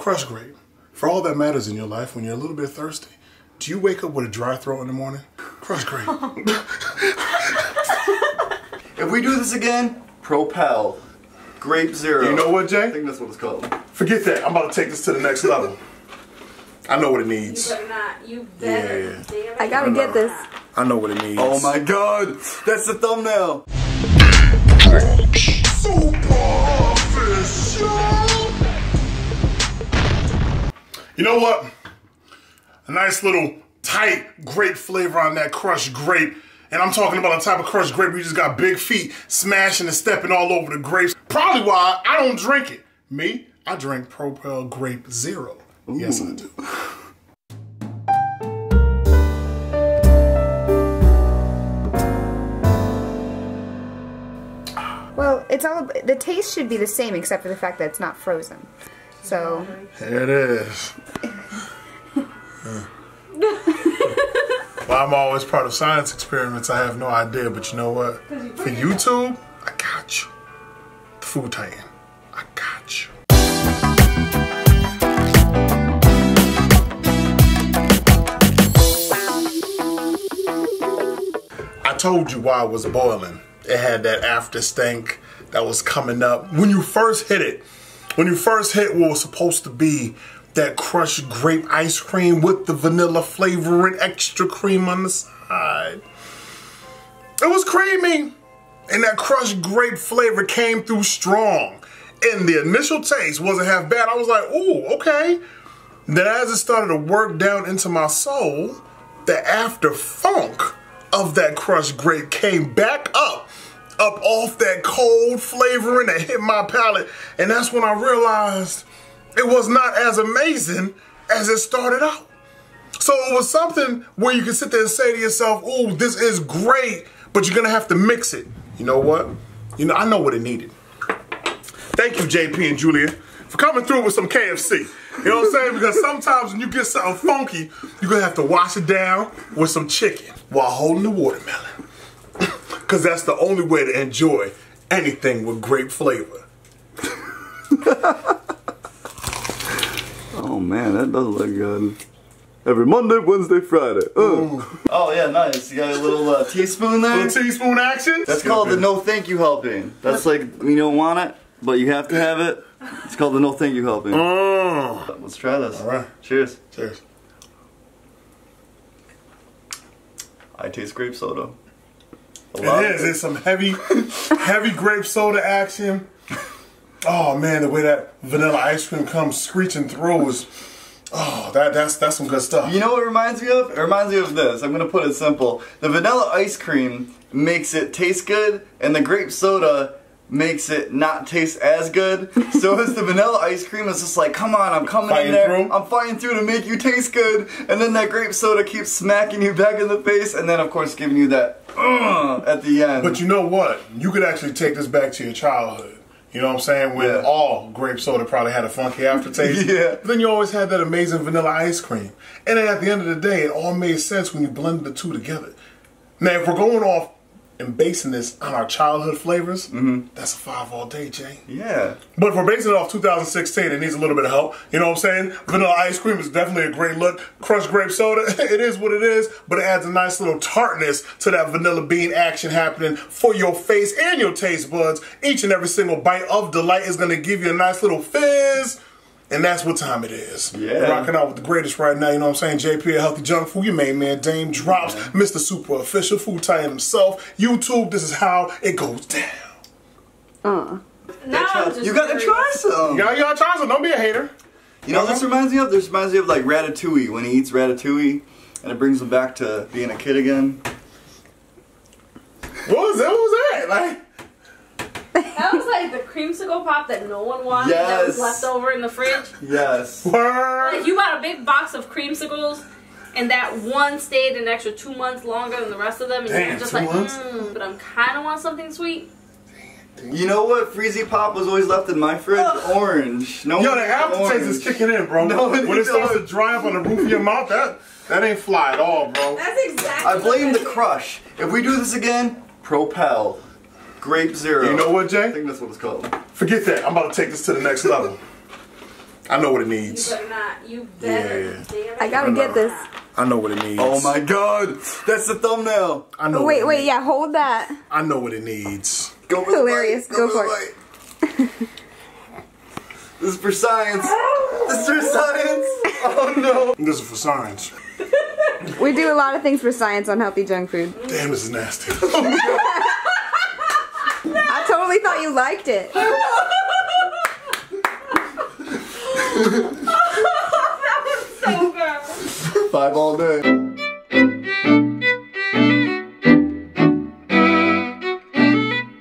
Crush grape. For all that matters in your life, when you're a little bit thirsty, do you wake up with a dry throat in the morning? Crush grape. If we do this again, Propel. Grape Zero. You know what, Jay? I think that's what it's called. Forget that. I'm about to take this to the next level. I know what it needs. You needs. better not. You better. Yeah. damn it. I gotta get this. I know what it needs. Oh my god! That's the thumbnail! You know what? A nice little tight grape flavor on that crushed grape. And I'm talking about the type of crushed grape where you just got big feet smashing and stepping all over the grapes. Probably why I don't drink it. Me, I drink Propel Grape Zero. Yes, I do. Well, it's all the taste should be the same except for the fact that it's not frozen. So Here it is. well, I'm always part of science experiments. I have no idea, but you know what? For YouTube, I got you. The food titan, I got you. I told you why it was boiling. It had that after stink that was coming up. When you first hit it, when you first hit what was supposed to be that crushed grape ice cream with the vanilla flavor and extra cream on the side. It was creamy. And that crushed grape flavor came through strong. And the initial taste wasn't half bad. I was like, ooh, okay. Then as it started to work down into my soul, the after funk of that crushed grape came back up, up off that cold flavoring that hit my palate. And that's when I realized it was not as amazing as it started out. So it was something where you can sit there and say to yourself, "Ooh, this is great," but you're gonna have to mix it. You know what? You know, I know what it needed. Thank you, JP and Julia, for coming through with some KFC. You know what I'm saying? Because sometimes when you get something funky, you're gonna have to wash it down with some chicken while holding the watermelon. Because that's the only way to enjoy anything with grape flavor. Oh man, that does look good. Every Monday, Wednesday, Friday. Uh. Oh yeah, nice. You got a little uh, teaspoon there? Little teaspoon action. That's called the no thank you helping. That's like you don't want it, but you have to have it. It's called the no thank you helping. Mm. Let's try this. All right. Cheers. Cheers. I taste grape soda. A lot. It is. It's some heavy, heavy grape soda action. Oh man, the way that vanilla ice cream comes screeching through is, oh, that that's that's some good stuff. You know what it reminds me of? It reminds me of this. I'm gonna put it simple. The vanilla ice cream makes it taste good, and the grape soda makes it not taste as good. So it's the vanilla ice cream is just like, come on, I'm coming Fighting in there, through? I'm fighting through to make you taste good, and then that grape soda keeps smacking you back in the face, and then of course giving you that uh, at the end. But you know what? You could actually take this back to your childhood. You know what I'm saying? When Yeah. all grape soda probably had a funky aftertaste. Yeah. But then you always had that amazing vanilla ice cream. And then at the end of the day, it all made sense when you blended the two together. Now, if we're going off and basing this on our childhood flavors, mm-hmm. that's a five all day, Jay. yeah. But if we're basing it off 2016, it needs a little bit of help. You know what I'm saying? Vanilla ice cream is definitely a great look. Crushed grape soda, it is what it is, but it adds a nice little tartness to that vanilla bean action happening for your face and your taste buds. Each and every single bite of delight is going to give you a nice little fizz. And that's what time it is. Yeah. Rocking out with the greatest right now, you know what I'm saying? JP, a HellthyJunkfood, your main man, Daym Drops, Mr. Super Official, Food Titan himself. YouTube, this is how it goes down. Uh. Now I'm You gotta curious. try some. You gotta, you gotta try some, don't be a hater. You know what this uh-huh. reminds me of? This reminds me of like Ratatouille when he eats Ratatouille, and it brings him back to being a kid again. What was that? What was that? Like, That was like the creamsicle pop that no one wanted that was left over in the fridge. Yes. word. Like you bought a big box of creamsicles, and that one stayed an extra two months longer than the rest of them, and you Damn, were just two like, months? mm, but I'm kind of want something sweet. You know what? Freezy Pop was always left in my fridge. Orange. No Yo, the eats aftertaste orange. is kicking in, bro. No, when it starts to dry up on the roof of your mouth, that that ain't fly at all, bro. That's exactly. I blame the crush. If we do this again, Propel. Grape Zero. You know what, Jay? I think that's what it's called. Forget that. I'm about to take this to the next level. I know what it You needs. better not. You better. Yeah. Damn I gotta get this. I know what it needs. Oh my god, that's the thumbnail. I know. Oh, what wait, it wait, needs. yeah, hold that. I know what it needs. Go for Hilarious, light, go for the light. This is for science. This is for science. Oh no. This is for science. We do a lot of things for science on HellthyJunkfood. Damn, this is nasty. Oh, I thought you liked it. Oh, that was so good. Five all day.